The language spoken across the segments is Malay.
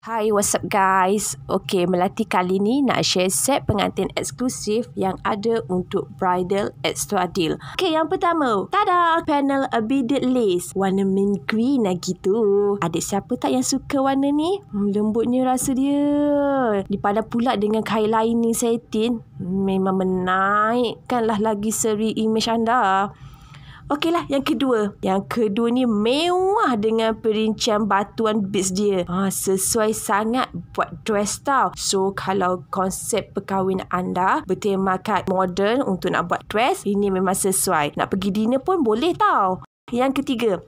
Hai, what's up guys? Okay, Melati kali ni nak share set pengantin eksklusif yang ada untuk bridal extra deal. Okay, yang pertama. Tada! Panel a beaded lace. Warna mint green lagi tu. Ada siapa tak yang suka warna ni? Hmm, lembutnya rasa dia. Dipandang pula dengan kain lining satin. Memang menaikkanlah lagi seri image anda. Okeylah, yang kedua. Yang kedua ni mewah dengan perincian batuan beads dia. Ha, sesuai sangat buat dress tau. So, kalau konsep perkahwinan anda bertemakan modern untuk nak buat dress, ini memang sesuai. Nak pergi dinner pun boleh tau. Yang ketiga,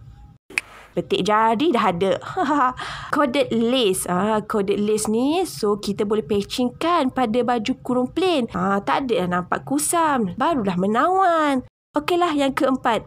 Betik jari dah ada. coded lace. Ah, coded lace ni so kita boleh patching kan pada baju kurung plain. Ah, tak ada nampak kusam. Barulah menawan. Okeylah yang keempat.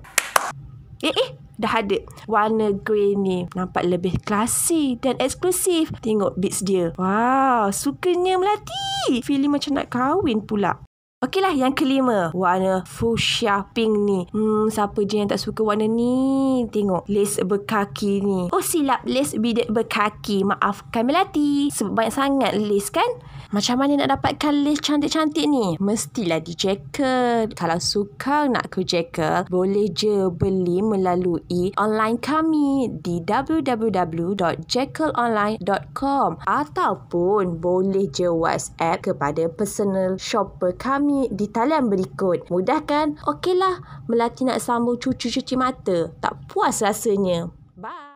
Eh eh dah ada. Warna grey ni nampak lebih klasik dan eksklusif. Tengok beads dia. Wow, sukanya Melati. Feeling macam nak kahwin pula. Okeylah yang kelima. Warna fuchsia pink ni. Hmm, siapa je yang tak suka warna ni? Tengok. Lace berkaki ni. Oh silap. Lace bidet berkaki. Maafkan Melati. Sebab banyak sangat lace kan? Macam mana nak dapatkan lace cantik-cantik ni? Mestilah di Jekyll. Kalau suka nak ke Jekyll, boleh je beli melalui online kami di www.jekyllonline.com ataupun boleh je WhatsApp kepada personal shopper kami di talian berikut. Mudah kan? Okeylah, Melati nak sambung cucu cuci mata. Tak puas rasanya. Bye.